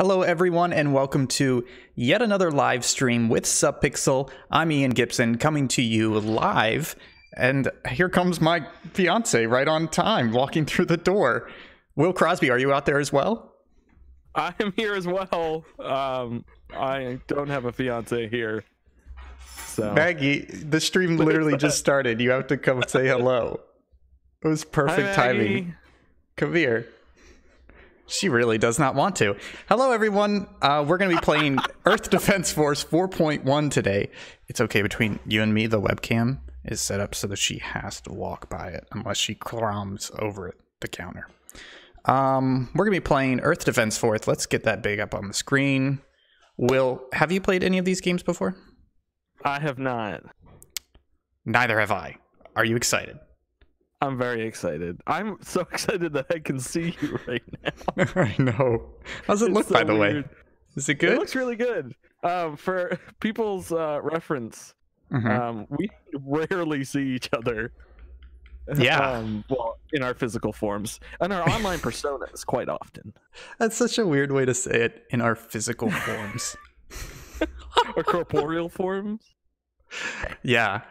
Hello, everyone, and welcome to yet another live stream with Subpixel. I'm Ian Gibson coming to you live, and here comes my fiance right on time walking through the door. Will Crosby, are you out there as well? I am here as well. Um, I don't have a fiance here. So Maggie, the stream literally just started. You have to come say hello. It was perfect Hi, timing. Come here. She really does not want to. Hello, everyone. Uh, we're going to be playing Earth Defense Force 4.1 today. It's okay between you and me. The webcam is set up so that she has to walk by it unless she climbs over the counter. Um, we're going to be playing Earth Defense Force. Let's get that big up on the screen. Will, have you played any of these games before? I have not. Neither have I. Are you excited? I'm very excited. I'm so excited that I can see you right now. I know. How's it It's look, so by the way? Is it good? It looks really good. Um, for people's uh, reference, Mhm. um, we rarely see each other. Yeah. Um, well, in our physical forms and our online personas quite often. That's such a weird way to say it in our physical forms. Or corporeal forms. yeah.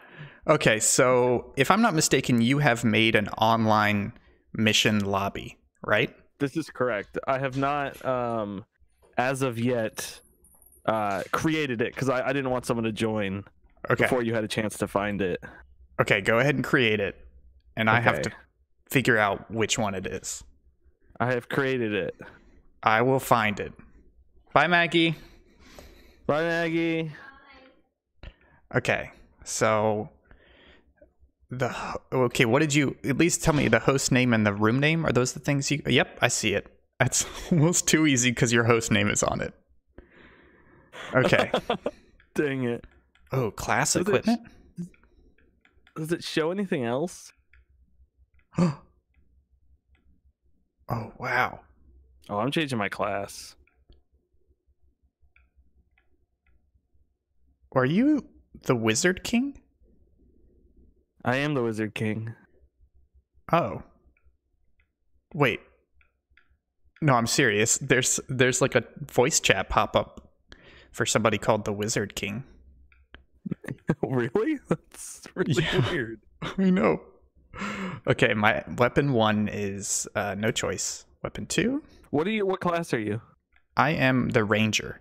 Okay, so if I'm not mistaken, you have made an online mission lobby, right? This is correct. I have not, um, as of yet, uh, created it because I, I didn't want someone to join Okay. before you had a chance to find it. Okay, go ahead and create it. And I have to figure out which one it is. I have created it. I will find it. Bye, Maggie. Bye, Maggie. Okay, so the okay. What did you at least tell me? The host name and the room name are those the things you? Yep, I see it. That's almost too easy because your host name is on it. Okay. Dang it. Oh, class Does it- equipment. Does it show anything else? oh wow. Oh, I'm changing my class. Are you the Wizard King? I am the Wizard King. Oh. Wait. No, I'm serious. There's there's like a voice chat pop up for somebody called the Wizard King. really? That's really Yeah. weird. I know. Okay, my weapon one is uh, no choice. Weapon two, What are you? What class are you? I am the Ranger.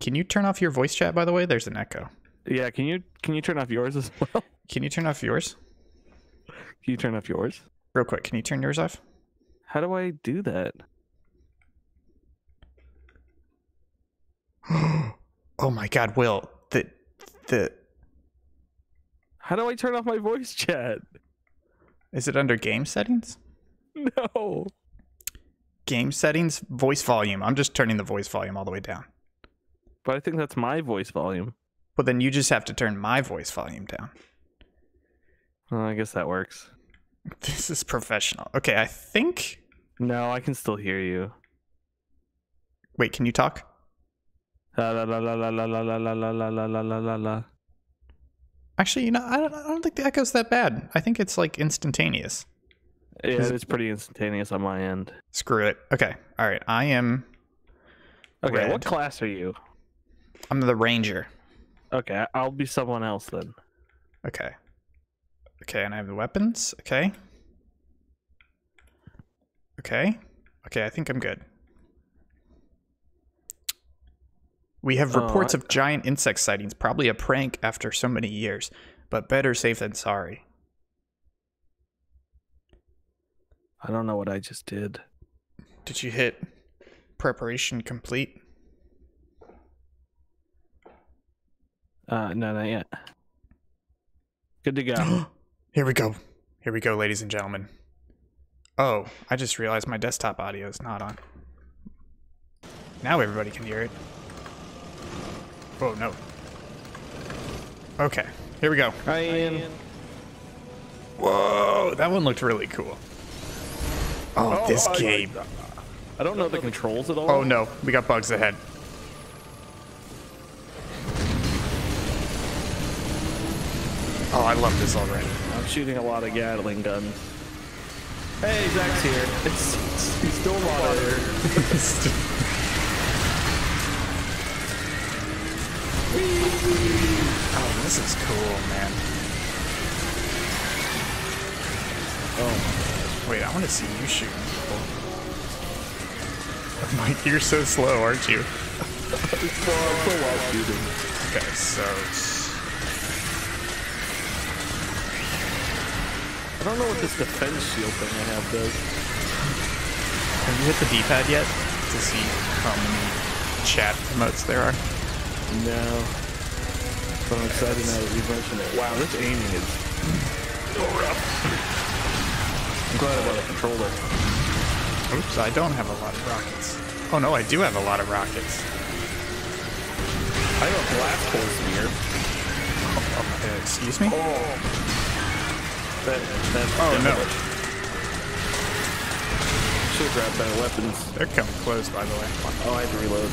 Can you turn off your voice chat? By the way, there's an echo. Yeah. Can you can you turn off yours as well? Can you turn off yours Can you turn off yours? real quick? Can you turn yours off? How do I do that? oh my God, Will the the How do I turn off my voice chat? is it under game settings? No. Game settings, voice volume. I'm just turning the voice volume all the way down. But I think that's my voice volume. Well, then you just have to turn my voice volume down. Well, I guess that works. This is professional. Okay, I think. No, I can still hear you. Wait, can you talk? Actually, you know, I don't, I don't think the echo's that bad. I think it's like instantaneous. Yeah, it's pretty instantaneous on my end. Screw it. Okay. All right. I am. Okay. Red. What class are you? I'm the ranger. Okay. I'll be someone else then. Okay. Okay, and I have the weapons. Okay. Okay. Okay, I think I'm good. We have Oh, reports I- of giant insect sightings, probably a prank after so many years, but better safe than sorry. I don't know what I just did. Did you hit preparation complete? Uh, no, not yet. Good to go. Here we go. Here we go, ladies and gentlemen. Oh, I just realized my desktop audio is not on. Now everybody can hear it. Oh, no. Okay, here we go. Hi, Ian. Whoa, that one looked really cool. Oh, oh this I- I- game. I don't know the controls at all. Oh no, we got bugs ahead. Oh, I love this already. I'm shooting a lot of Gatling guns. Hey, Zach's here. It's, it's he's still not here. oh, this is cool, man. Oh Wait, I want to see you shoot people. Mike, you're so slow, aren't you? shooting. Okay, so I don't know what this defense shield thing I have does. have you hit the D-pad yet to see how many chat emotes there are? No. But I'm excited now that you've mentioned it. Wow, this aiming is so rough. I'm glad I bought a controller. Oops, I don't have a lot of rockets. Oh no, I do have a lot of rockets. I have a blast hole spear. Oh, uh, excuse me? Oh. That, that's Oh, no. Should have grabbed better weapons. They're coming close, by the way. Oh, I had to reload.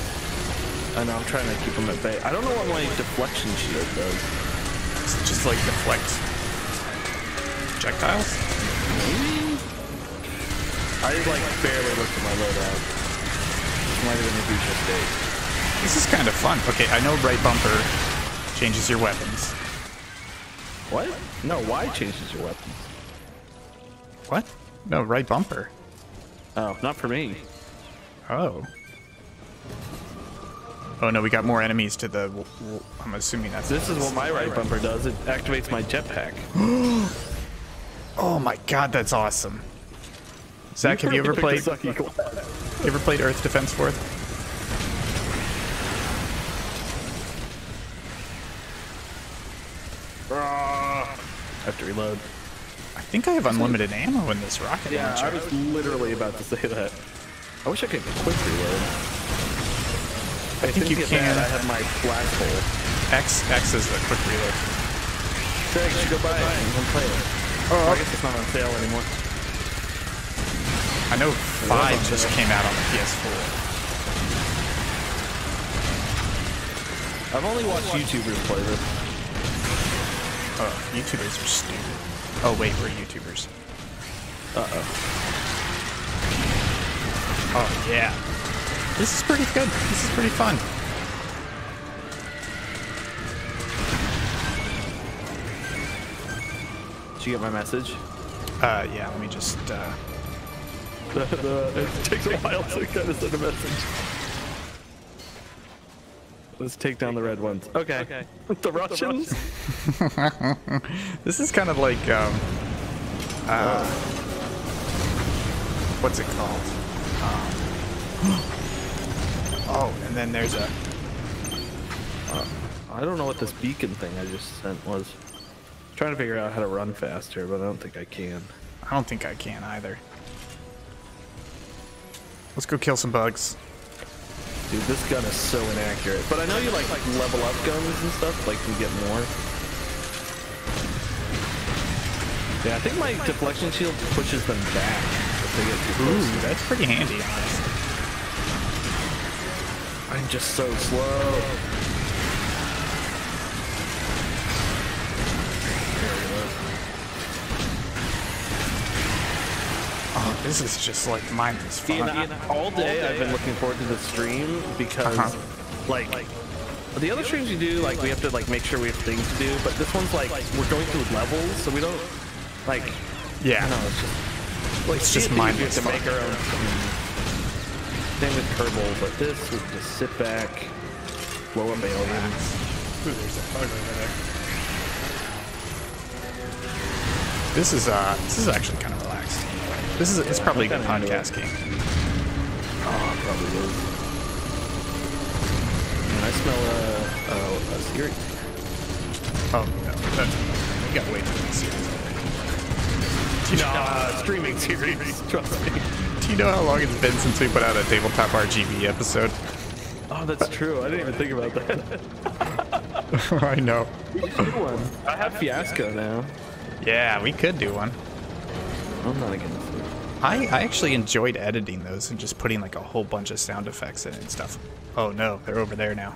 I know, I'm trying to keep them at bay. I don't know what my deflection shield does. Does it just like deflect projectiles? Hmm? I like barely looked at my loadout. This might have been a future state. This is kind of fun. Okay, I know right bumper changes your weapons. What? No, Y changes your weapons. What? No, right bumper. Oh, not for me. Oh. Oh no, we got more enemies to the. w- w- I'm assuming that's. This is what my right bumper does. It activates my jetpack. Oh my god, that's awesome. Zach, have you ever played? You ever played Earth Defense Force? I have to reload. I think I have unlimited ammo in this rocket Yeah, I launcher. was literally about to say that. I wish I could quick reload. I think you can. that, I have my blast hole. X X is a quick reload. Greg, you should go buy it and come play it. Oh, I guess it's not on sale oh. anymore. I know five on just sale. came out on the PS4. I've only watched YouTubers play this. Oh, YouTubers are stupid. Oh wait, we're YouTubers. Uh-oh. Oh yeah. This is pretty good. This is pretty fun. Did you get my message? Uh, yeah. Let me just. Uh, The, the, it takes a while to kind of send a message. Let's take down the red ones. Okay. okay. The Russians? this is kind of like um, uh, what's it called? Um, oh, and then there's a I don't know what this beacon thing I just sent was. trying to figure out how to run faster, but I don't think I can. I don't think I can either. Let's go kill some bugs. Dude, this gun is so inaccurate. But I know you like, like level up guns and stuff, like you get more. Yeah, I think my deflection shield pushes them back if they get too close. Ooh, that's pretty handy, honestly. I'm just so slow. This is just like mindless fun. Ian, I- all day I've been looking forward to the stream because, Uh-huh. like, the other streams you do, like, we have to like make sure we have things to do. But this one's like we're going through levels, so we don't like. yeah. I know, it's just like It's just I we mindless have to make our own. Same with Kerbal, but this we just sit back, blow up aliens. Ooh, there's a bug over there. This is uh, this is actually kind of relaxed. This is it's probably a good podcast game. Oh, it probably is. And I smell a a, a series. Oh no, no, we got way too many series. Do you, know, Nah, streaming series. Trust me. do you know how long it's been since we put out a tabletop RPG episode? Oh, that's true. I didn't even think about that. I know. We do one. I have Fiasco now. Yeah, we could do one. I'm not against. I, I actually enjoyed editing those and just putting like a whole bunch of sound effects in and stuff. Oh no, they're over there now.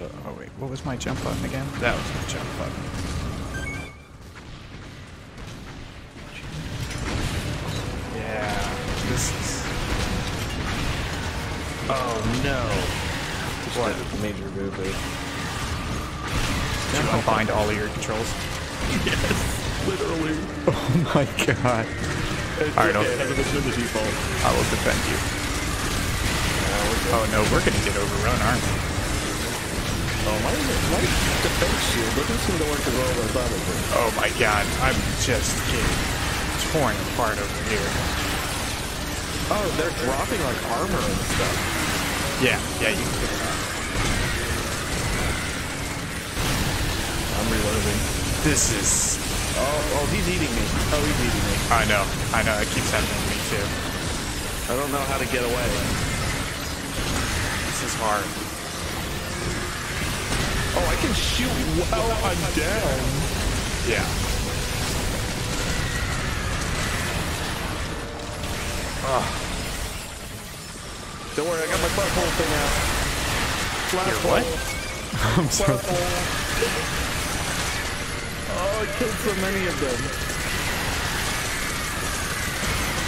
Uh, oh wait, what was my jump button again? That was my jump button. Yeah, this is. Oh no. What? Just a major boo boo. Did you unbind all of your controls? Yes, literally. Oh my god. It's All right, okay. I'll- It hasn't been the default. I will defend you. Oh no, we're gonna get overrun, aren't we? Oh, my, my defense shield doesn't seem to work as well as I thought it would. Oh my god, I'm just getting torn apart over here. Oh, they're dropping like armor and stuff. Yeah, yeah, you can get that. I'm reloading. This is. Oh, oh, he's eating me. Oh, he's eating me. I know, I know, it keeps happening to me too. I don't know how to get away. This is hard. Oh, I can shoot while oh, I'm down. Yeah. Don't worry, I got my butthole thing out. Your what? I'm so. Oh, I killed so many of them.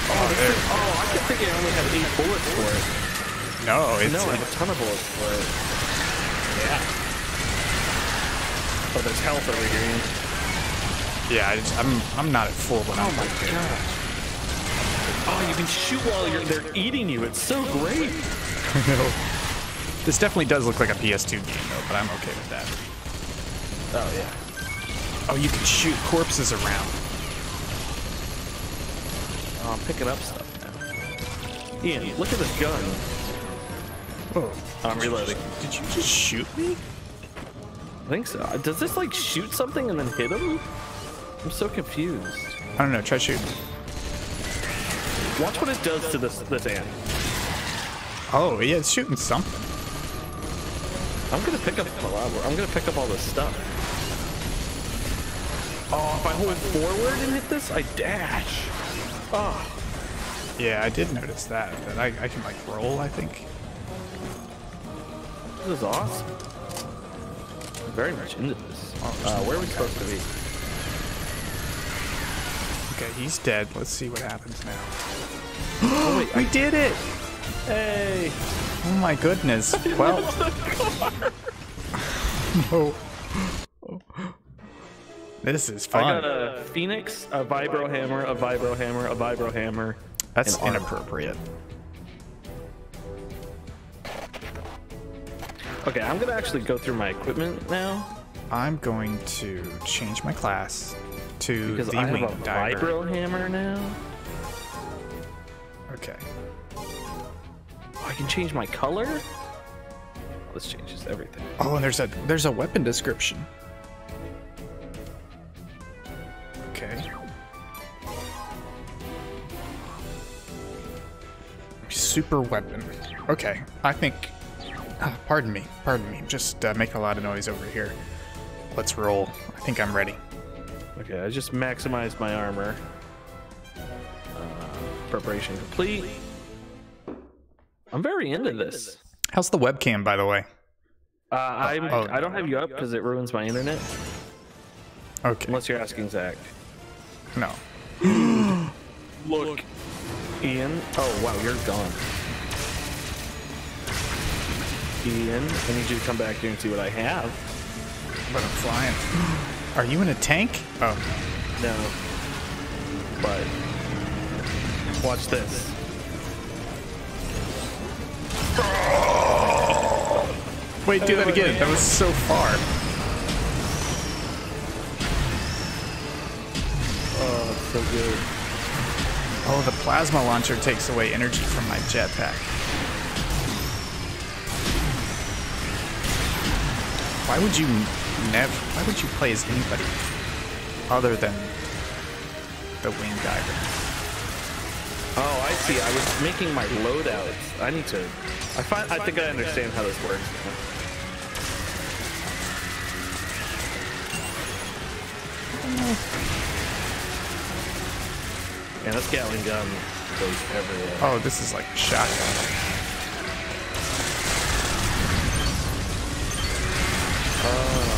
Oh, there- thing, oh, I kept thinking I only had eight bullets for it. No, it's. No, I have a ton of bullets for it. yeah. Oh, there's health over here. Yeah, I just, I'm I'm not at full when I'm Oh my gosh. Oh, you can shoot while you're they're eating you. It's so great. No. This definitely does look like a PS2 game though, but I'm okay with that. Oh yeah. Oh, you can shoot corpses around. Oh, I'm picking up stuff now. Ian, look at this gun. Oh, I'm reloading. did you just shoot me? I think so. Uh, Does this like shoot something and then hit him? I'm so confused. I don't know. Try shooting. Watch what it does to this this ant. Oh, yeah, it's shooting something. I'm gonna pick up I'm gonna pick up all this stuff. Oh, if I hold forward and hit this, I dash. Oh, Yeah, I did notice that. That I, I can like roll. I think. this is awesome. I'm very much into this. Uh, where are we supposed to be? Okay, he's dead. Let's see what happens now. Oh wait, We did it! hey! Oh my goodness. Well, no. This is fun. I got a phoenix, a vibro hammer, a vibro hammer, a vibro hammer. That's inappropriate. Okay, I'm gonna actually go through my equipment now I'm going to change my class to because the I wing have a diver. vibro hammer now. Okay. Oh, I can change my color. This changes everything. Oh, and there's a there's a weapon description. Super weapon. Okay, I think. ah, pardon me, pardon me. Just uh, making a lot of noise over here. Let's roll. I think I'm ready. Okay, I just maximized my armor. Uh, preparation complete. I'm very into this. How's the webcam, by the way? Uh, I'm, oh, I don't have you up because it ruins my internet. Okay. Unless you're asking Zach. No. Look, Ian. Oh wow, you're gone. Ian, I need you to come back here and see what I have. But I'm flying. Are you in a tank? Oh. No. But watch this. Wait, do that again. That was so far. Oh, it's so good. Oh, the plasma launcher takes away energy from my jetpack. Why would you never? Why would you play as anybody other than the wing diver? Oh, I see. I was making my loadouts. I need to. I find. I think I understand how this works. now. Yeah, this Gatling gun goes everywhere. Oh, this is like a shotgun. Uh,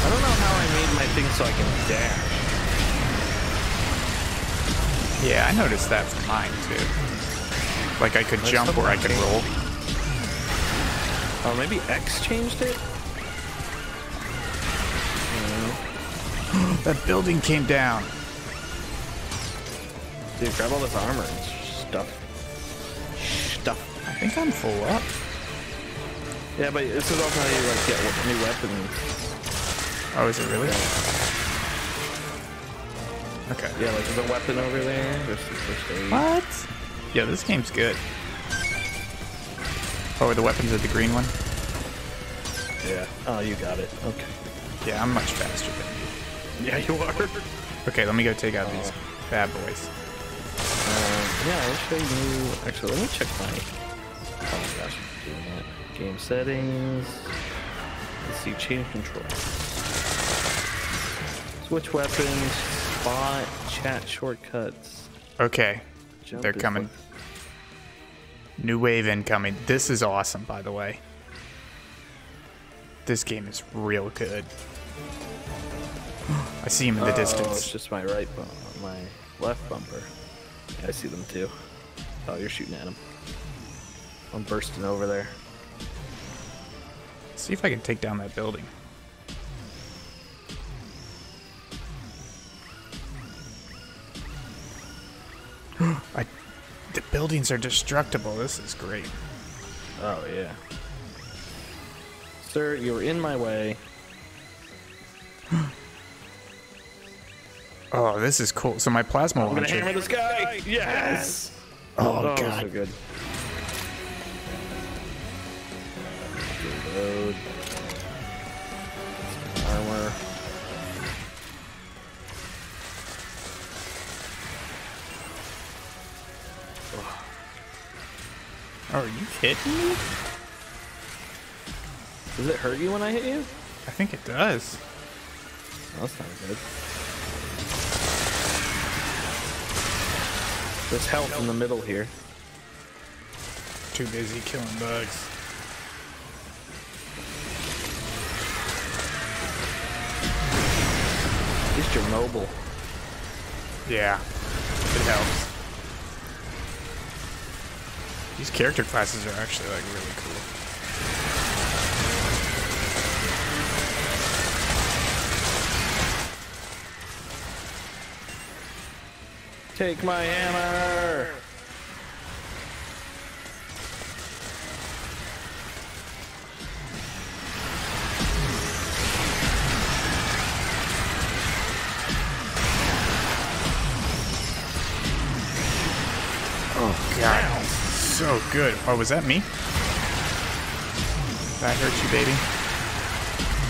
I don't know how I made my thing so I can dash. Yeah, I noticed that for mine too. Like I could jump or I could roll. Oh, maybe X changed it? That building came down. Dude, grab all this armor and stuff. Stuff. I think I'm full up. Yeah, but this is also how you like get new weapons. Oh, is it really? Okay. Yeah, like there's a weapon over there. There's the first aid. What? Yeah, this game's good. Oh, are the weapons are the green one? Yeah. Oh, you got it. Okay. Yeah, I'm much faster than Yeah, you are. Okay, let me go take out these bad boys. Um, yeah, I'll show you. Actually, let me check my. Oh my gosh, I'm doing that. Game settings. Let's see, change control. Switch weapons, spot, chat shortcuts. Okay, Jump they're coming. like- New wave incoming. This is awesome, by the way. This game is real good. I see him in the Oh, distance. it's just my right bump, my left bumper. Yeah, I see them too. Oh, you're shooting at them. I'm bursting over there. See if I can take down that building. I, the buildings are destructible. This is great. Oh yeah. Sir, you're in my way. Oh, this is cool. So my plasma I'm gonna hammer this guy. Yes. Oh, oh, so god. good. Reload. Armor. Oh, are you kidding me? Does it hurt you when I hit you? I think it does. Oh, that's not good. There's health in the middle here. Too busy killing bugs. At least you're mobile. Yeah, it helps. These character classes are actually like really cool. Take my hammer! Oh god, so good. Oh, was that me? That hurt you, baby?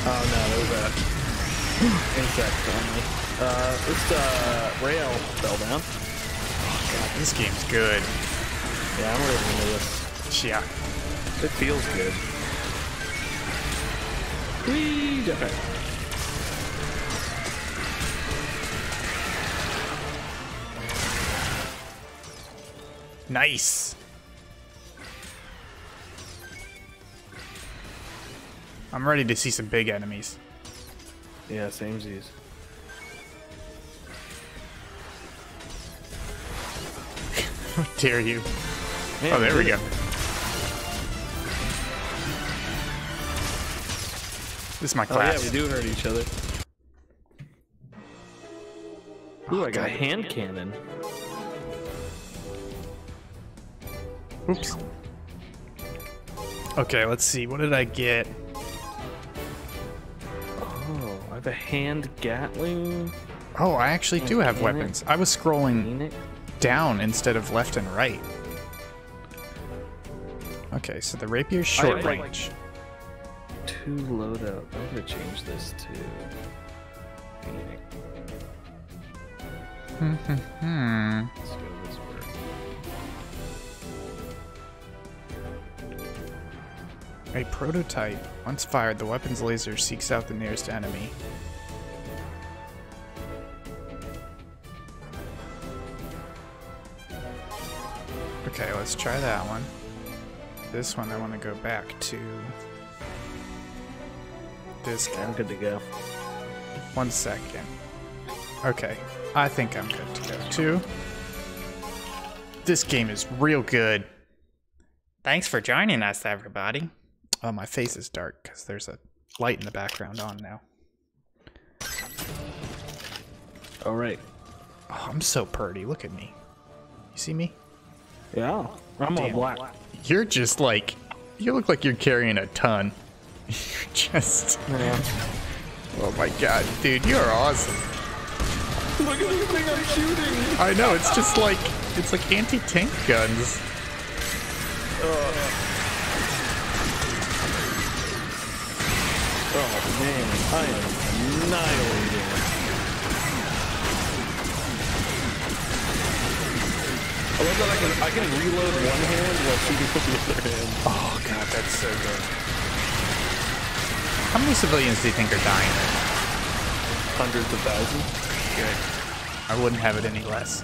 Oh no, there was a insect on me. Uh, this uh, rail fell down. God, this game's good. Yeah, I'm really into this. Yeah. It feels good. Whee! Okay. Nice. I'm ready to see some big enemies. Yeah, samesies. How dare you? Man, Oh, there we go. This is my class. Oh yeah, class. we do hurt each other. Ooh, I got a God. hand cannon. Oops. Okay, let's see. What did I get? Oh, I have a hand gatling. Oh, I actually do have Damn it. weapons. I was scrolling Phoenix. Down instead of left and right. Okay, so the rapier's short range. like, range. Two loadout. I'm gonna change this to Phoenix. Hmm. Let's go this way. A prototype. Once fired, the weapon's laser seeks out the nearest enemy. Okay, let's try that one. This one, I want to go back to this guy. I'm good to go. One second. Okay, I think I'm good to go too. This game is real good. Thanks for joining us, everybody. Oh, my face is dark because there's a light in the background on now. All right. Oh, I'm so purty. Look at me. You see me? Yeah. I'm all black. You're just like, you look like you're carrying a ton. You're just, Yeah. oh my god, dude, oh you are awesome. Look at this thing I'm shooting. I know, it's just like, it's like anti-tank guns. Oh man, I am annihilating. I love that I can I can reload one hand while shooting with the other hand. Oh god, that's so good. How many civilians do you think are dying? Hundreds of thousands. Good. I wouldn't have it any less.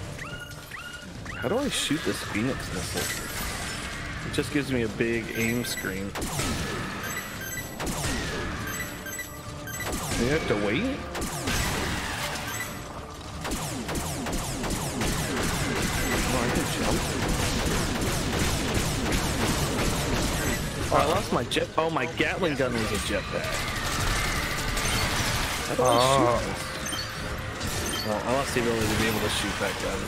How do I shoot this Phoenix missile? It just gives me a big aim screen. You have to wait? Oh, I jump. Oh, I lost my jet. Oh, my Gatling gun was a jetpack. How do I Oh. shoot this? Well, I lost the ability to be able to shoot that gun.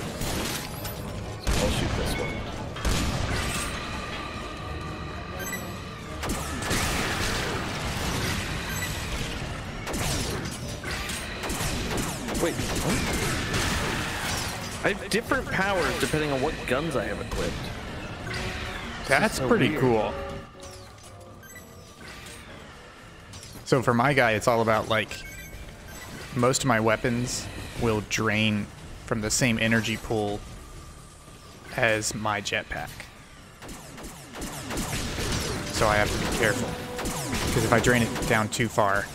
So I'll shoot this one. I have different powers depending on what guns I have equipped. That's so pretty weird. cool. So for my guy, it's all about like most of my weapons will drain from the same energy pool as my jetpack. So I have to be careful. Because if I drain it down too far,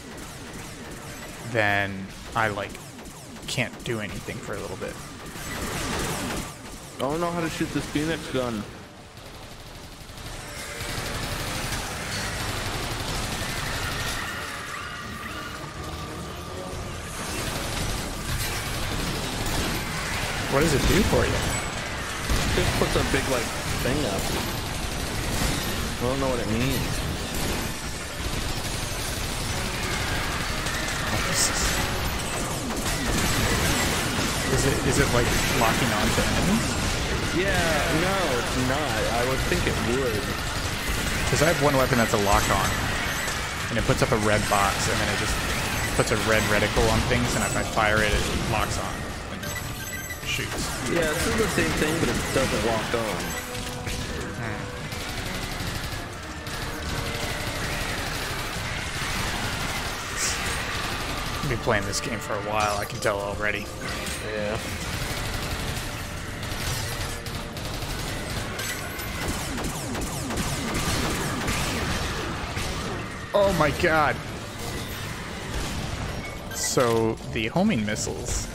then I like can't do anything for a little bit. I don't know how to shoot this Phoenix gun. What does it do for you? Just puts a big like thing up. I don't know what it means. Is it is it like locking onto enemies? Yeah, no, it's not. I would think it would. Because I have one weapon that's a lock on, and it puts up a red box, and then it just puts a red reticle on things, and if I fire it, it locks on and shoots. Yeah, this is the same thing, but it doesn't lock on. Hmm. I've been playing this game for a while. I can tell already. Yeah. Oh my god! So the homing missiles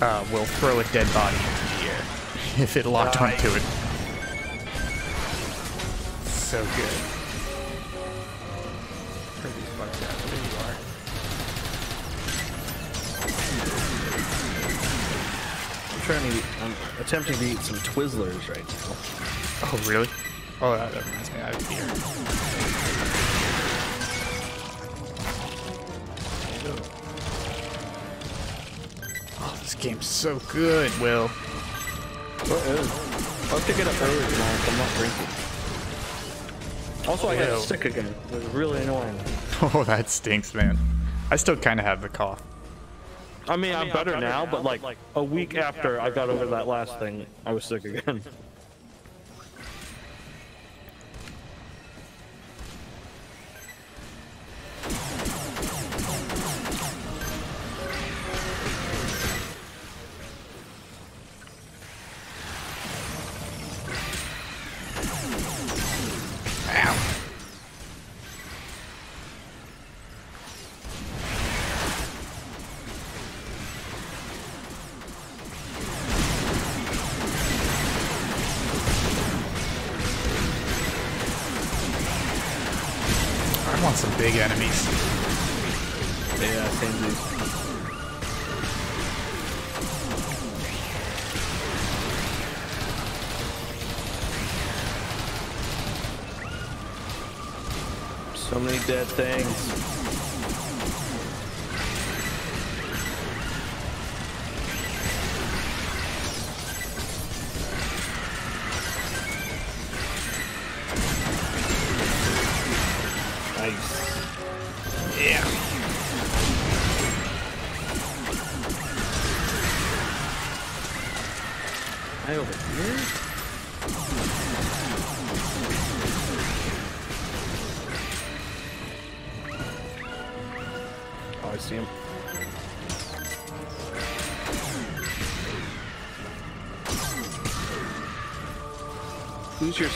uh, will throw a dead body into the air if it locked onto it. So good. Where these bugs at? There you are. I'm trying to eat, I'm attempting to eat some Twizzlers right now. Oh, really? Oh, that that reminds me. I have beer. Game's so good, Will. What is? I'll have to get up early tonight. I'm not drinking. Also, I got sick again. It was really annoying. Oh, that stinks, man. I still kind of have the cough. I mean, I'm better now, but like a week after I got over that last thing, I was sick again.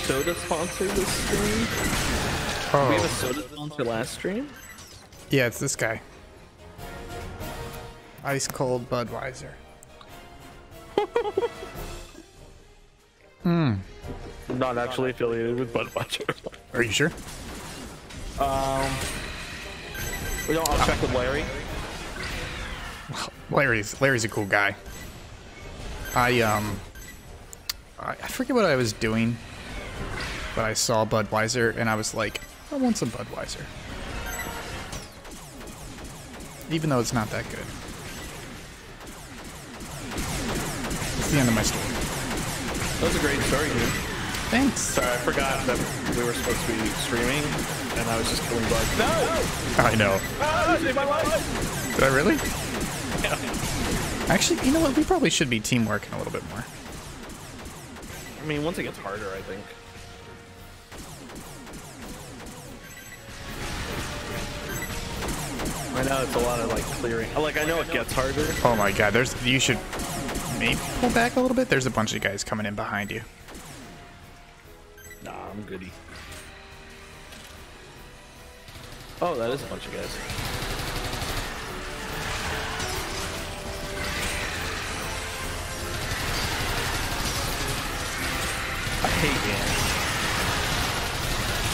soda sponsor this stream? We have a Oh, soda sponsor last stream? yeah, it's this guy. Ice cold Budweiser. Hmm. Not actually affiliated with Budweiser. Are you sure? um, we don't. I'll check with Larry. Larry's Larry's a cool guy. I um I, I forget what I was doing, but I saw Budweiser and I was like, I want some Budweiser. Even though it's not that good. It's the end of my story. That was a great story, dude. Thanks. Sorry, I forgot that we were supposed to be streaming, and I was just killing bugs. No! I know. Ah, save my life! Did I really? Yeah. Actually, you know what? We probably should be team working a little bit more. I mean, once it gets harder, I think. I know it's a lot of like clearing. Like I know it gets harder. Oh my god, there's you should maybe pull back a little bit. There's a bunch of guys coming in behind you. Nah, I'm goody. Oh, that is a bunch of guys. I hate ants.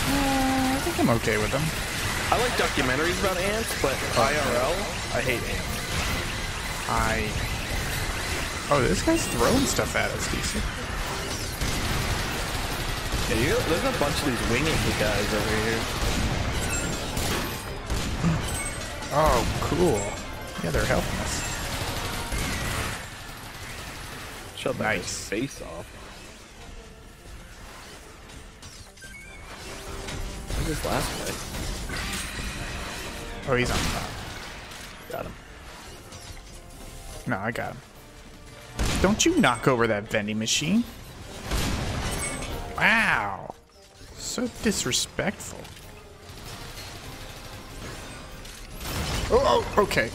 Uh, I think I'm okay with them. I like documentaries about ants, but IRL, I hate ants. I. Oh, this guy's throwing stuff at us, decent. Yeah, you, there's a bunch of these winging guys over here. Oh, cool. Yeah, they're helping us. Shut that Nice. face off. Who's this last guy? Oh, he's on top. Got him. No, I got him. Don't you knock over that vending machine? Wow. So disrespectful. Oh, oh okay.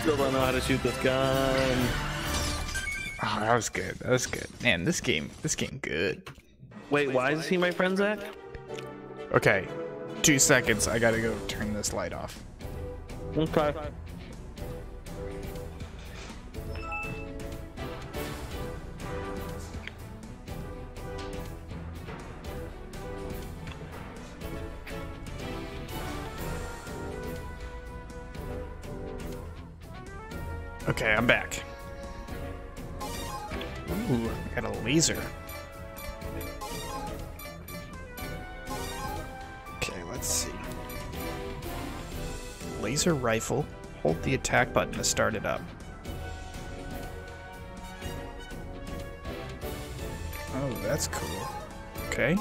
Still don't know how to shoot this gun. Oh, that was good. That was good. Man, this game, this game good. Wait, why is he my friend, Zach? Okay, two seconds. I gotta go turn this light off. Okay. Laser rifle. Hold the attack button to start it up. Oh, that's cool. Okay.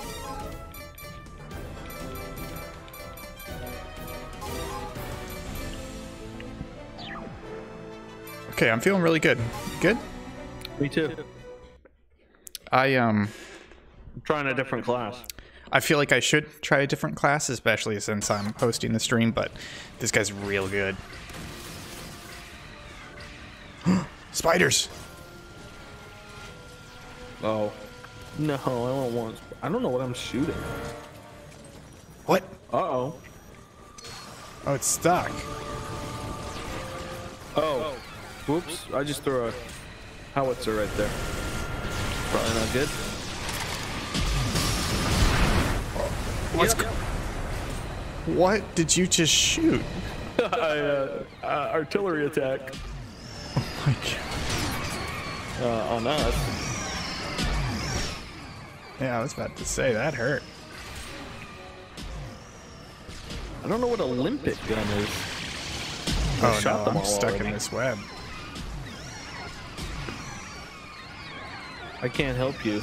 Okay, I'm feeling really good. Good? Me too. I um I'm trying a different class. I feel like I should try a different class, especially since I'm hosting the stream, but this guy's real good. Spiders! Oh. No, I don't want. I don't know what I'm shooting. What? Uh oh. Oh, it's stuck. Oh. Whoops. I just threw a howitzer right there. Probably not good. What's go- What did you just shoot? I, uh, uh, artillery attack Oh my god. uh, on us. Yeah, I was about to say that hurt. I don't know what a limpet gun is. I Oh shot no, I'm stuck already. in this web. I can't help you.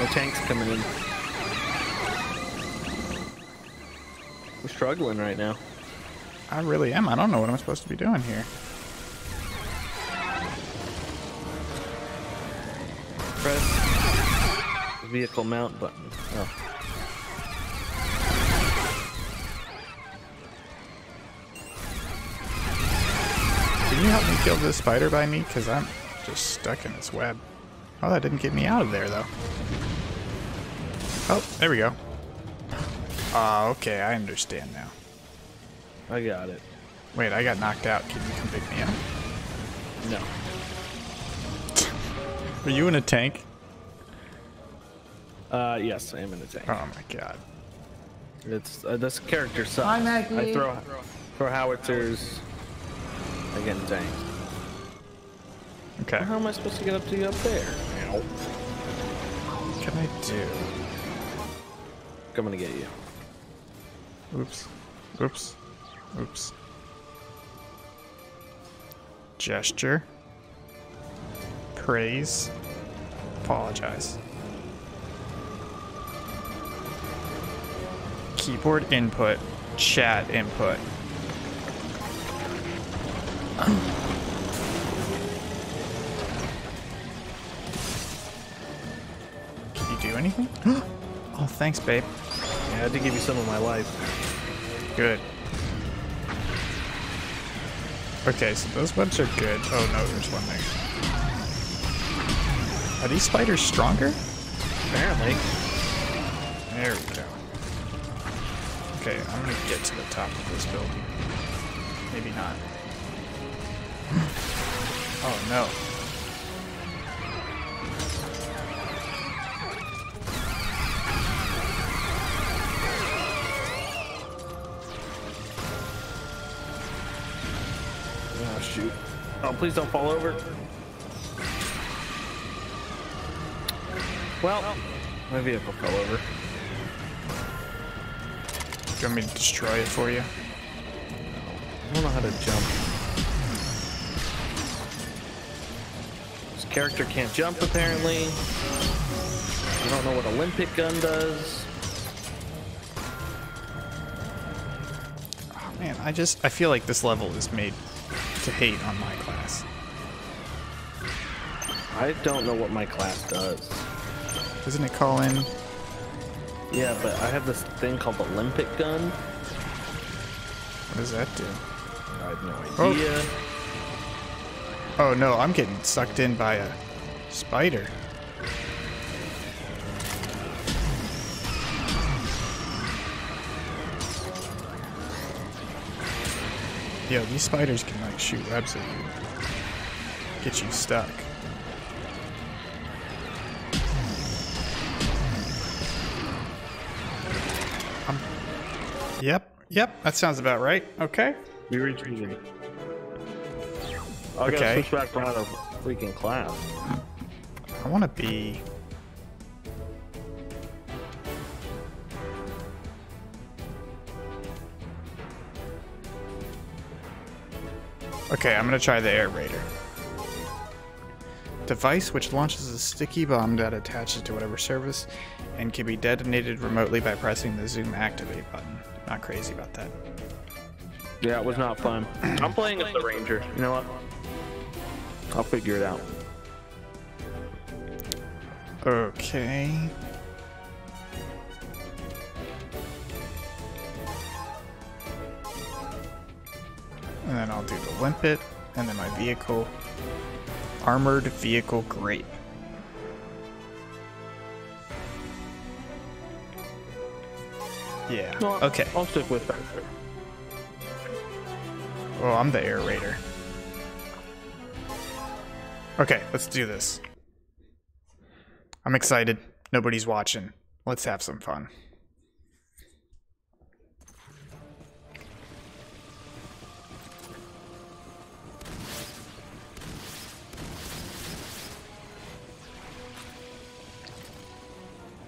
No tanks coming in. We're struggling right now. I really am. I don't know what I'm supposed to be doing here. Press vehicle mount button. Oh. Can you help me kill this spider by me? Because I'm just stuck in its web. Oh, that didn't get me out of there, though. Oh, there we go. Oh, okay, I understand now. I got it. Wait, I got knocked out. Can you come pick me up? No. Are you in a tank? Uh, yes, I am in a tank. Oh my god. It's uh, this character sucks. Hi, Maggie. I throw throw howitzers. I get in tanks. Okay. How am I supposed to get up to you up there? Ow. What can I do? I'm gonna get you. Oops. Oops. Oops. Gesture. Praise. Apologize. Keyboard input. Chat input. Can you do anything? oh, thanks, babe. Yeah, I had to give you some of my life. Good. Okay, so those webs are good. Oh no, there's one there. Are these spiders stronger? Apparently. There we go. Okay, I'm gonna get to the top of this building. Maybe not. oh no. Please don't fall over. Well, my vehicle fell over. You want me to destroy it for you? I don't know how to jump. This character can't jump apparently. I don't know what Olympic gun does. Oh man, I just I feel like this level is made to hate on my class. I don't know what my class does. Doesn't it call in? Yeah, but I have this thing called the limpet gun. What does that do? I have no Oh. idea. Oh no, I'm getting sucked in by a spider. Yo, these spiders can like shoot webs at you. Get you stuck. Um, yep, yep, that sounds about right. Okay. We reach even. I Okay. gotta switch back around a freaking class. I want to be. Okay, I'm gonna try the air raider. Device which launches a sticky bomb that attaches to whatever surface and can be detonated remotely by pressing the zoom activate button. Not crazy about that. Yeah, it was not fun. I'm playing as the ranger. You know what? I'll figure it out. Okay. And then I'll do the limpet, and then my vehicle. Armored vehicle grape. Yeah. Well, Okay. I'll stick with that. Well, I'm the air raider. Okay, let's do this. I'm excited. Nobody's watching. Let's have some fun.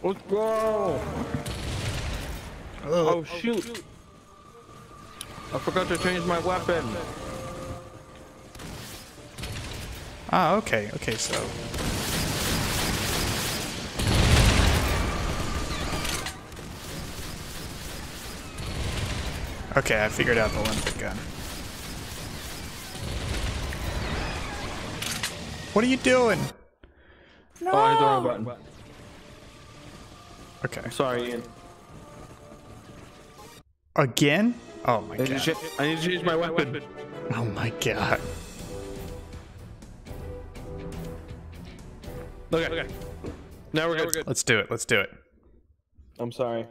Let's go! Oh shoot! I forgot to change my weapon. Ah, okay, okay, so. Okay, I figured out the limpet gun. What are you doing? Oh, I Okay. Sorry, Ian. Again? Oh my I god. cha- I need to change my weapon. Oh my god. Okay. okay. Now we're good. Let's do it. Let's do it. I'm sorry.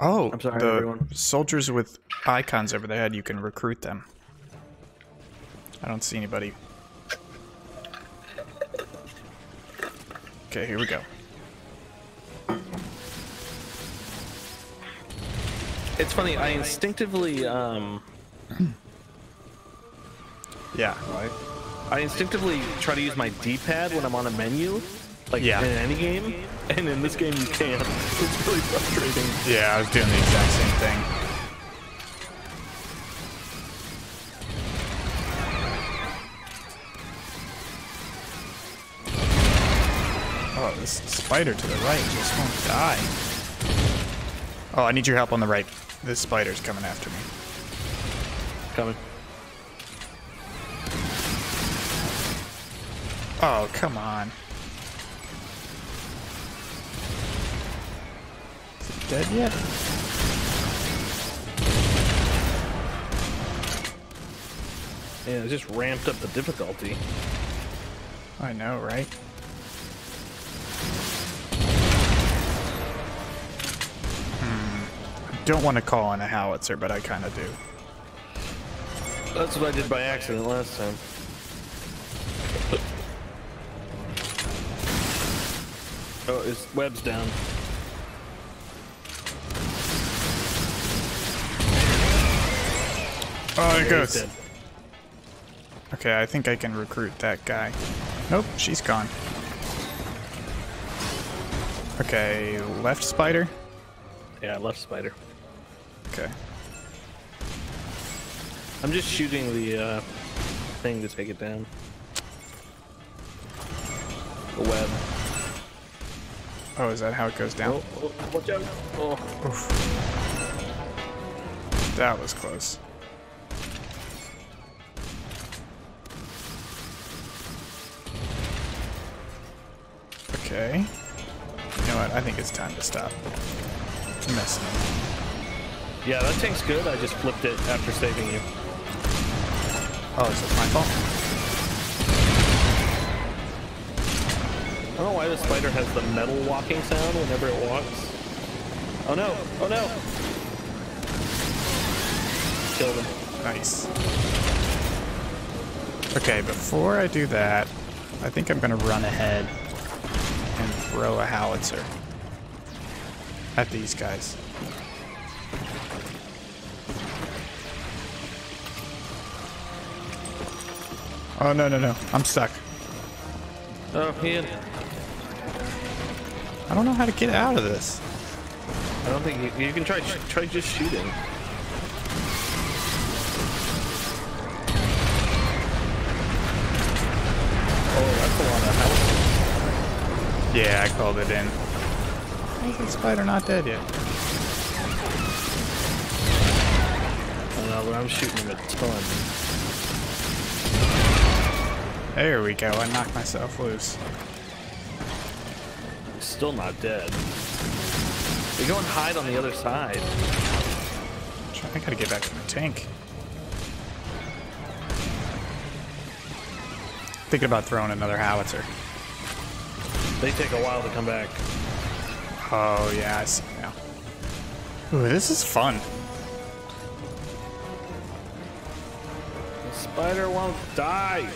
Oh, I'm sorry, the everyone. soldiers with icons over their head, you can recruit them. I don't see anybody. Okay, here we go. It's funny. I instinctively, um, Yeah. I instinctively try to use my D-pad when I'm on a menu, like Yeah. in any game, and in this game you can't. It's really frustrating. Yeah, I was doing the exact same thing. Oh, this spider to the right just won't die. Oh, I need your help on the right. This spider's coming after me. Coming. Oh, come on. Is it dead yet? Yeah, it just ramped up the difficulty. I know, right? Don't want to call in a howitzer, but I kind of do. That's what I did by accident last time. Oh, his web's down. Oh, there it goes. Okay, I think I can recruit that guy. Nope, she's gone. Okay, left spider. Yeah, left spider. Okay. I'm just shooting the uh, thing to take it down. The web. Oh, is that how it goes down? Oh, oh, watch out! Oh, That was close. Okay. You know what? I think it's time to stop messing. Yeah, that tank's good. I just flipped it after saving you. Oh, is it my fault? I don't know why the spider has the metal walking sound whenever it walks. Oh no! Oh no! Killed him. Nice. Okay, before I do that, I think I'm gonna run ahead and throw a howitzer at these guys. Oh no no no! I'm stuck. Oh, Ian. I don't know how to get out of this. I don't think you, you can try try just shooting. Oh, that's a lot of health. Yeah, I called it in. Why is the spider not dead yet? I don't know, but I'm shooting him a ton. There we go. I knocked myself loose. Still not dead. They go and hide on the other side. I gotta get back to my tank. Thinking about throwing another howitzer. They take a while to come back. Oh yeah, I see now. Ooh, this is fun. The spider won't die.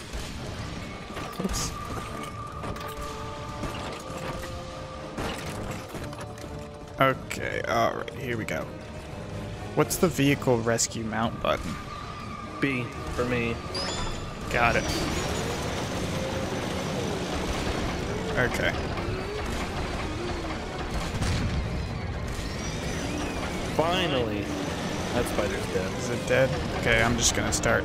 Oops. Okay, alright, here we go. What's the vehicle rescue mount button? B for me. Got it. Okay. Finally. That spider's dead. Is it dead? Okay, I'm just gonna start.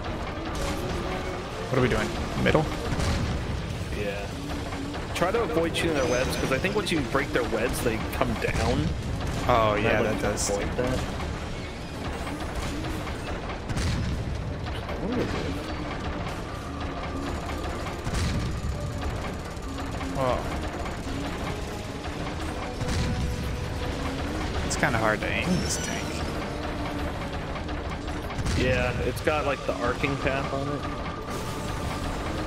What are we doing? Middle? Try to avoid shooting their webs, because I think once you break their webs, they come down. Oh And yeah, that does. Avoid that. What are they doing? Oh. It's kind of hard to aim this tank. Yeah, it's got like the arcing path on it.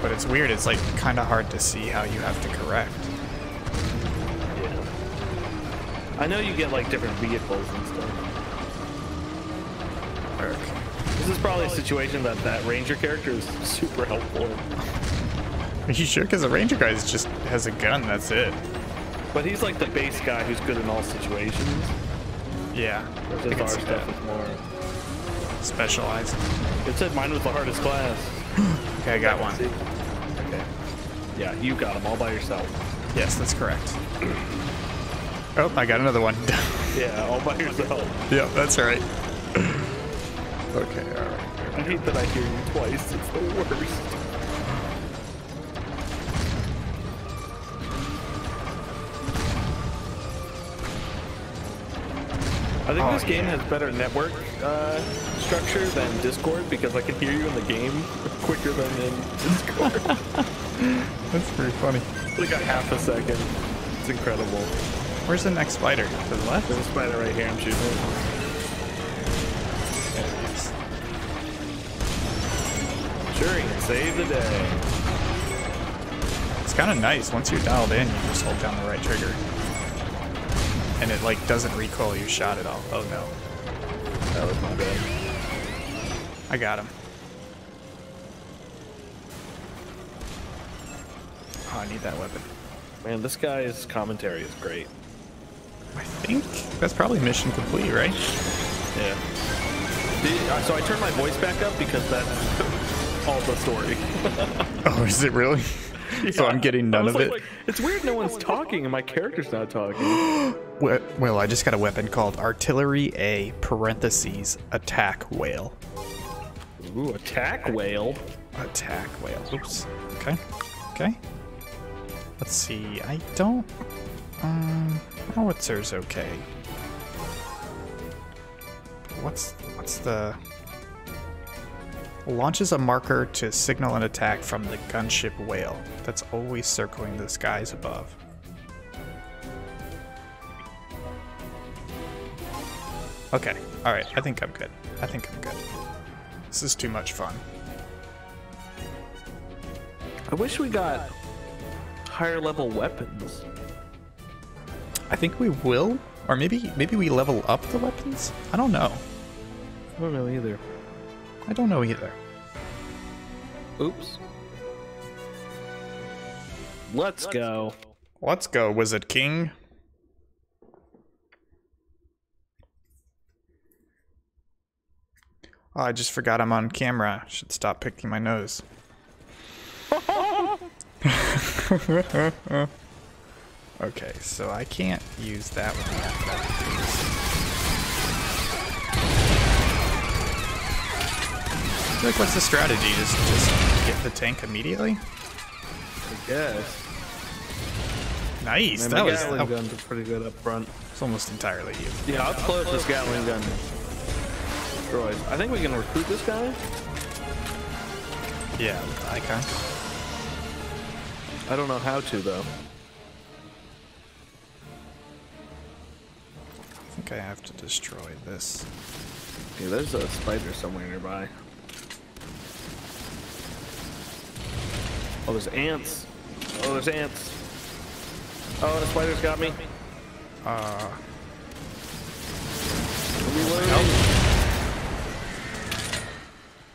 But it's weird, it's like kind of hard to see how you have to correct. Yeah. I know you get like different vehicles and stuff. Okay. This is probably a situation that that ranger character is super helpful in. Are you sure? Because the ranger guy just has a gun, that's it. But he's like the base guy who's good in all situations. Yeah. Versus our stuff that. is more. Specialized. It said mine was the hardest class. Okay, I got one. Okay. Yeah, you got them all by yourself. Yes, that's correct. Oh, I got another one. Yeah, all by yourself. yeah, that's right. Okay, alright. I hate that I hear you twice. It's the worst. I think Oh, this game yeah. has better network uh, structure than Discord because I can hear you in the game quicker than in Discord. That's pretty funny. like a half a second. It's incredible. Where's the next spider? To the left? There's a spider right here. I'm shooting it. There it is. Sure, you can save the day. It's kind of nice. Once you're dialed in, you just hold down the right trigger. And it like doesn't recoil your shot at all. Oh no. That was my bad. I got him. Oh, I need that weapon. Man, this guy's commentary is great. I think that's probably mission complete, right? Yeah. The- uh, so I turned my voice back up because that's all the story. Oh, is it really? so I'm getting none of like- it. like, it's weird no one's talking and my character's not talking. Well, I just got a weapon called Artillery A parentheses attack whale. Ooh, attack whale. Attack whale. Oops. Okay. Okay. Let's see. I don't. Um, howitzer's okay. What's what's the? Launches a marker to signal an attack from the gunship whale that's always circling the skies above. Okay. All right. I think I'm good. I think I'm good. This is too much fun. I wish we got higher level weapons. I think we will, or maybe maybe we level up the weapons. I don't know. I don't know either. I don't know either. Oops. Let's go. Let's go, Wizard King. Oh, I just forgot I'm on camera. Should stop picking my nose. okay, so I can't use that one. Like, what's the strategy? Just, just get the tank immediately? I guess. Nice. That was, Gatling that guns are pretty good up front. It's almost entirely you. Yeah, up close this Gatling gun destroys. I think we can recruit this guy. Yeah, icon. I don't know how to though. I think I have to destroy this. Yeah, there's a spider somewhere nearby. Oh, there's ants. Oh, there's ants. Oh, the spider's got me. Uh,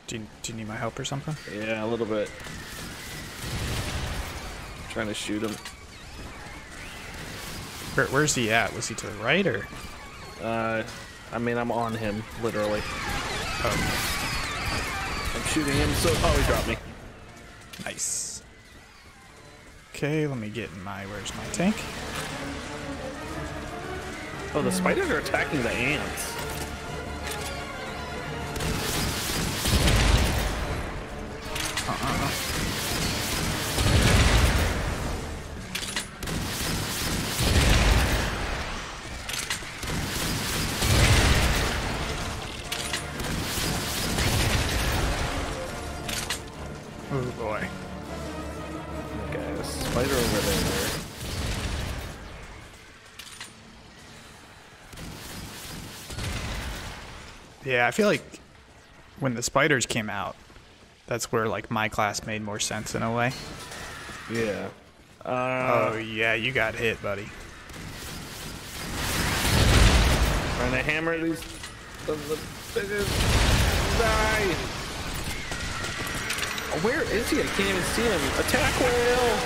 do you, do you need my help or something? Yeah, a little bit. Trying to shoot him. Where, where's he at? Was he to the right or? Uh, I mean, I'm on him, literally. Oh, I'm shooting him, so oh, he dropped me. nice. Okay, let me get my... Where's my tank? Oh, the spiders are attacking the ants. Uh-uh. Yeah, I feel like when the spiders came out, that's where like my class made more sense in a way. Yeah. Uh, Oh yeah, you got hit, buddy. trying to hammer these. The, the, biggest die. Oh, Where is he? I can't even see him. Attack whale.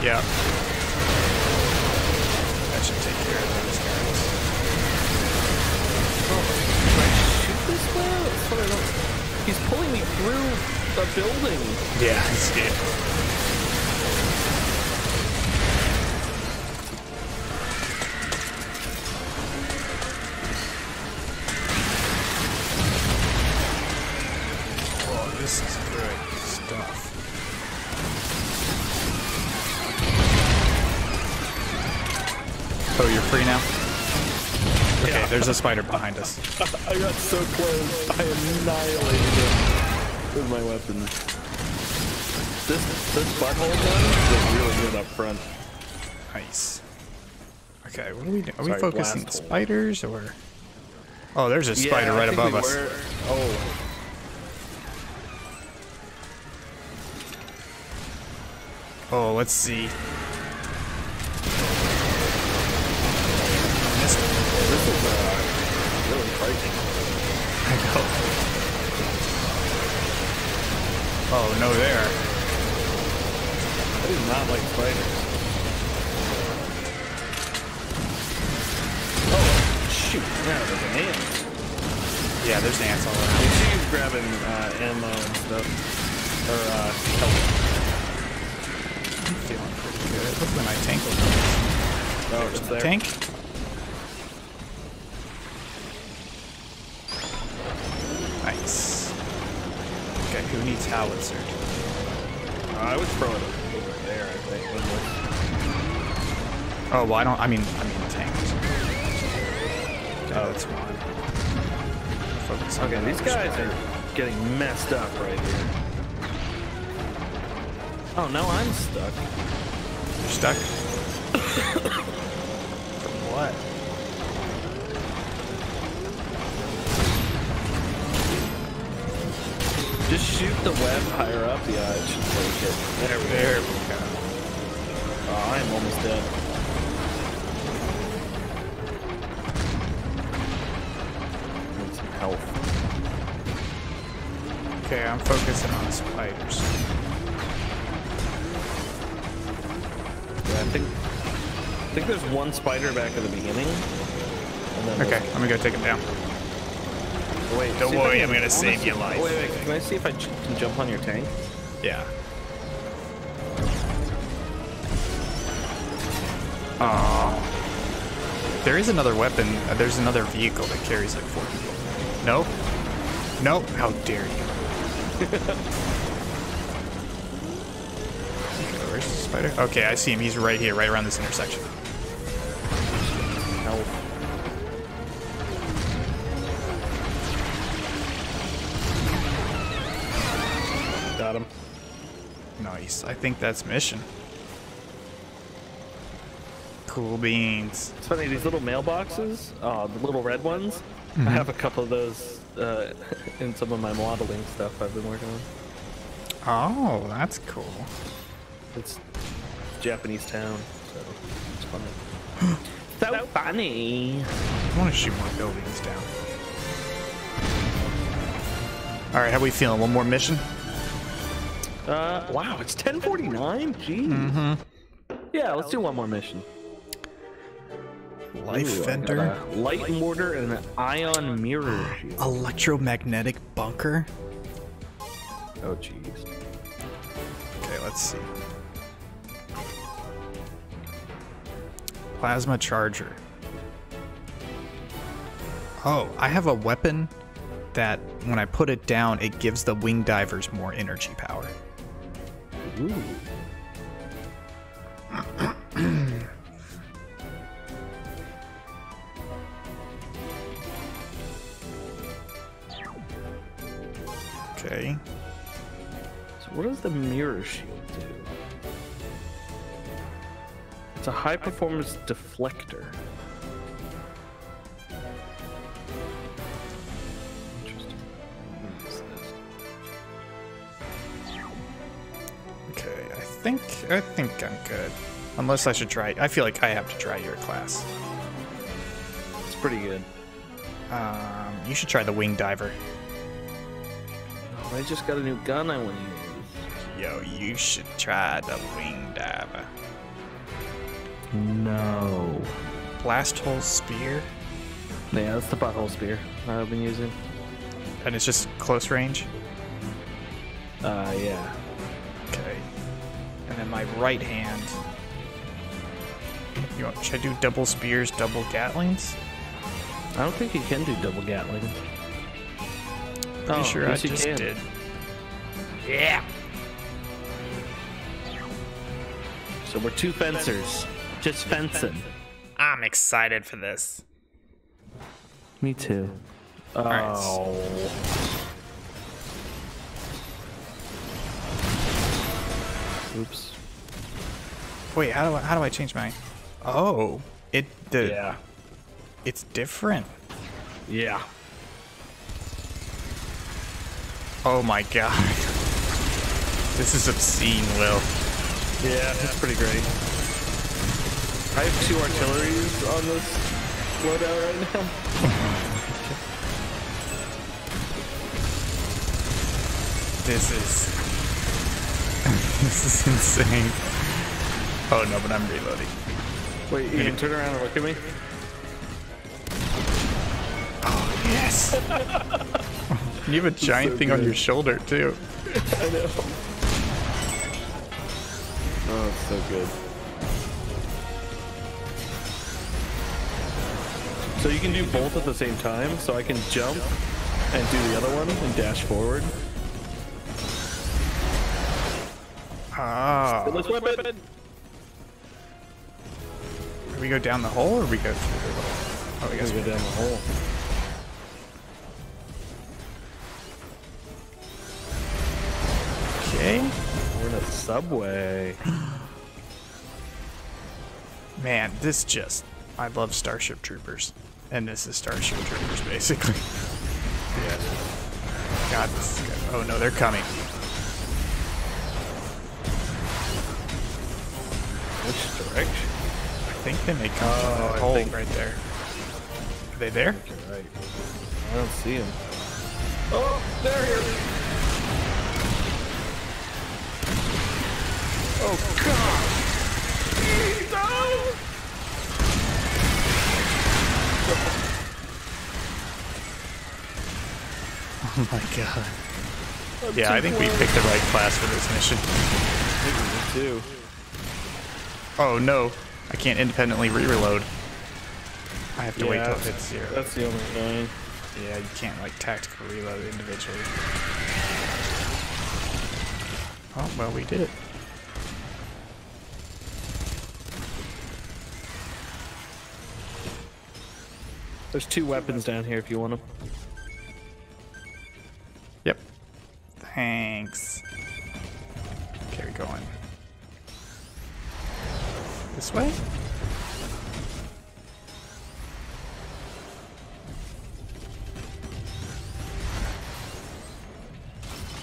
Yeah. That should take care of He's pulling me through the building. Yeah, I see. Oh, this is good stuff. Oh, you're free now? Okay, there's a spider behind us. I got so close. I annihilated him with my weapon. This this butthole gun is really good up front. Nice. Okay, what are we doing? Are we focusing blast hole. spiders or? Oh, there's a spider Yeah, I right think above we us. were- Oh, Oh, let's see. Missed it. this is uh, frightening. I know. Oh, no there. I do not like spiders. Oh, shoot. Yeah, there's an ant. Yeah, there's ants all around. see you grabbing uh, ammo and stuff. Or, uh, health. I'm feeling pretty good. Hopefully my tank will Oh, it's there. Tank? Nice. Okay, who needs howitzer? Uh, I would throw it over there, I think. Oh, well, I don't, I mean, I mean tanks. Oh, it's one. Focus on Okay, these guys are getting messed up right here. Oh, no, I'm stuck. You're stuck? From what? Just shoot the web higher up. Yeah, it should take it. There we There we go. Oh, I am almost dead. Need some health. Okay, I'm focusing on spiders. Yeah, I think I think there's one spider back at the beginning. Okay, let me go take him down. Wait, Don't see if I worry, can- I'm gonna save see- your life. Wait, wait, can I see if I can jump on your tank? Yeah. Aww. There is another weapon. Uh, there's another vehicle that carries like four people. No? No? How dare you? Okay, Where's the spider? Okay, I see him. He's right here, right around this intersection. Nice. I think that's mission. Cool beans. It's funny, these little mailboxes, uh, the little red ones, Mm-hmm. I have a couple of those uh, in some of my modeling stuff I've been working on. Oh, that's cool. It's Japanese town, so it's funny. so funny. I want to shoot more buildings down. All right, how we feeling? One more mission? Uh, wow, it's 1049? Jeez. Mm-hmm. Yeah, let's do one more mission. Life Ooh, Fender. Light mortar and an ion mirror shield. Electromagnetic bunker. Oh, jeez. Okay, let's see. Plasma charger. Oh, I have a weapon that when I put it down, it gives the wing divers more energy power. Ooh. Okay. So what does the mirror shield do? It's a high performance deflector. I think I'm good. Unless I should try. I feel like I have to try your class. It's pretty good. Um, you should try the wing diver. I just got a new gun I want to use. Yo, you should try the wing diver. No. Blast hole spear, Yeah, that's the butthole spear I've been using. and it's just close range. Uh, yeah. Okay. And then my right hand. You want, should I do double spears, double gatlings? I don't think you can do double Gatling. Pretty Oh, sure I just can. did. Yeah. So we're two fencers. Just fencing. I'm excited for this. Me too. Oh. right. Oops. Wait, how do I how do I change my? Oh, it the Yeah. it's different. Yeah. Oh my god. This is obscene, Will. Yeah, that's pretty great. I have two artilleries on this loadout right now. This is this is insane. Oh no, but I'm reloading. Wait, you can turn around and look at me? Oh yes. you have a giant so thing on your shoulder too. I know. Oh, it's so good. So you can do both at the same time, so I can jump and do the other one and dash forward. Ah. Let's weapon! We go down the hole or we go through the hole? Oh, I guess go down the hole. Okay. We're in a subway. Man, this just I love Starship Troopers. And this is Starship Troopers basically. Yeah. God, this is good. Oh no, they're coming. Which direction? I think they may come Oh, from I that hole think- right there. Are they there? Right. I don't see him. Oh, they're here. Oh God! No! Oh my god. Yeah, I think we picked the right class for this mission. Me too. Oh no, I can't independently re-reload. I have to wait till it hits zero. That's the only thing. Yeah, you can't like tactical reload individually. Oh well, we did it. There's two weapons down here if you want them. Yep. Thanks. Okay, we going. This way?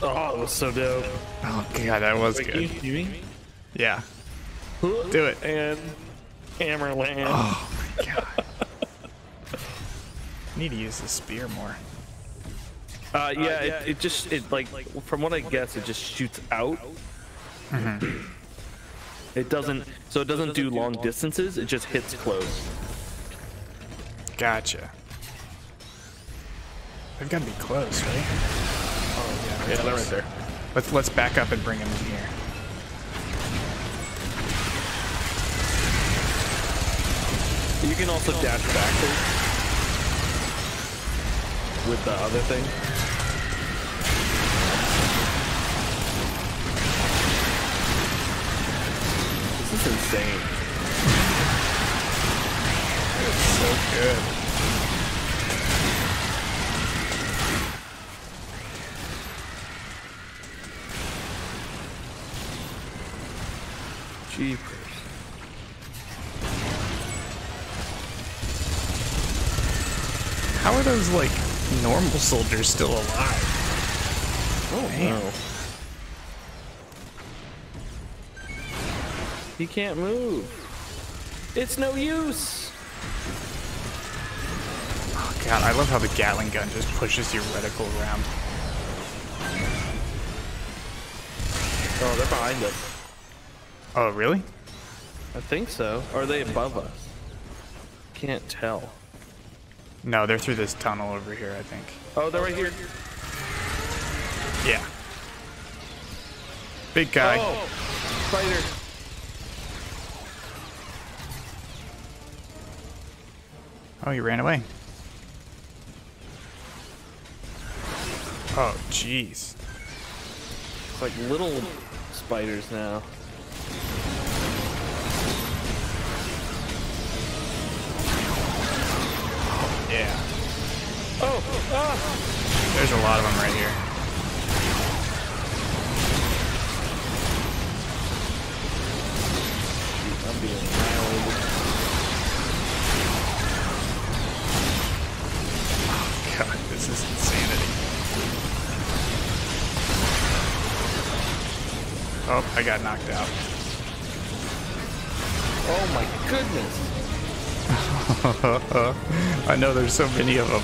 Oh, that was so dope. Oh god, that was Wait, good. can you see me? Yeah. Do it. And Hammerland. Oh my god. Need to use the spear more. Uh, yeah, it, it just it like from what I guess it just shoots out. It doesn't so it doesn't do long distances. It just hits close. Gotcha. They've got to be close, right? Oh yeah, Yeah, they're right there. Let's let's back up and bring them in here. You can also dash backwards. with the other thing. Insane. So good. Jeepers. How are those like normal soldiers still alive? Oh no. He can't move. It's no use. Oh god, I love how the Gatling gun just pushes your reticle around. Oh, they're behind us. Oh really? I think so. Or are they above us? Can't tell. No, they're through this tunnel over here, I think. Oh, they're right here. Yeah. Big guy. Oh, spider. Oh, he ran away. Oh, jeez. It's like little spiders now. Yeah. Oh, ah. There's a lot of them right here. I'm being annihilated. This is insanity. Oh, I got knocked out. Oh my goodness. I know there's so many of them.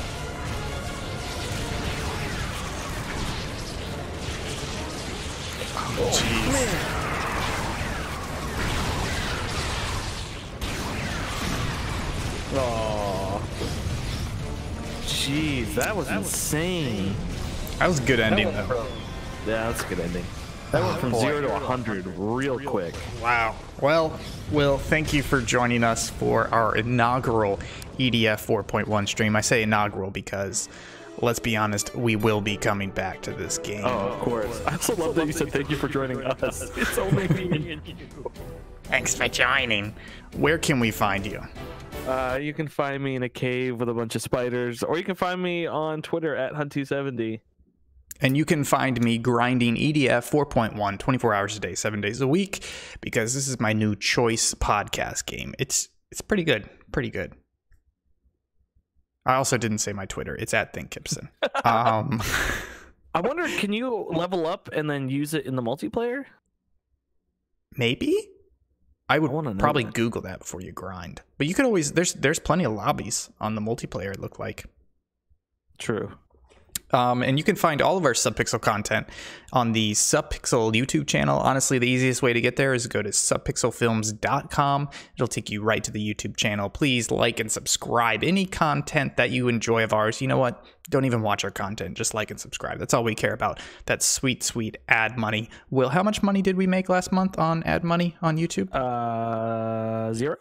Oh, jeez. Oh, Jeez, that was insane. That was a good ending, though. Yeah, that's a good ending. That went from boy. zero to 100 real quick. Wow. Well, Will, thank you for joining us for our inaugural EDF 4.1 stream. I say inaugural because, let's be honest, we will be coming back to this game. Oh, of course. I also love that you said thank you for joining us. It's only me and you. Thanks for joining. Where can we find you? Uh, you can find me in a cave with a bunch of spiders, or you can find me on Twitter at Hunt270. And you can find me grinding EDF 4.1 24 hours a day, 7 days a week because this is my new choice podcast game. It's it's pretty good, pretty good. I also didn't say my Twitter. It's at Think Gibson. um I wonder, can you level up and then use it in the multiplayer? maybe I would I probably that. Google that before you grind. But you could always there's there's plenty of lobbies on the multiplayer. It looked like. True. Um, and you can find all of our Subpixel content on the Subpixel YouTube channel. Honestly, the easiest way to get there is to go to subpixelfilms.com. It'll take you right to the YouTube channel. Please like and subscribe. Any content that you enjoy of ours, you know what? Don't even watch our content. Just like and subscribe. That's all we care about. That sweet, sweet ad money. Will, how much money did we make last month on ad money on YouTube? Uh, zero.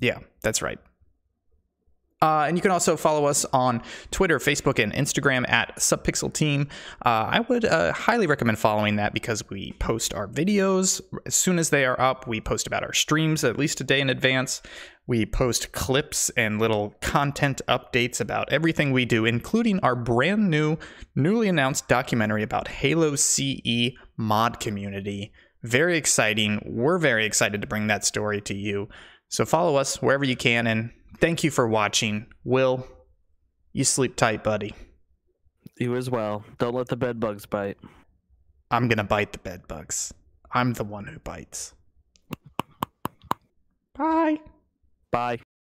Yeah, that's right. Uh, and you can also follow us on Twitter, Facebook, and Instagram at Subpixel Team. Uh, I would uh, highly recommend following that because we post our videos as soon as they are up. We post about our streams at least a day in advance. We post clips and little content updates about everything we do, including our brand new, newly announced documentary about Halo CE mod community. Very exciting. We're very excited to bring that story to you. So follow us wherever you can, and thank you for watching. Will, you sleep tight, buddy. You as well. Don't let the bed bugs bite. I'm gonna bite the bed bugs. I'm the one who bites. Bye. Bye.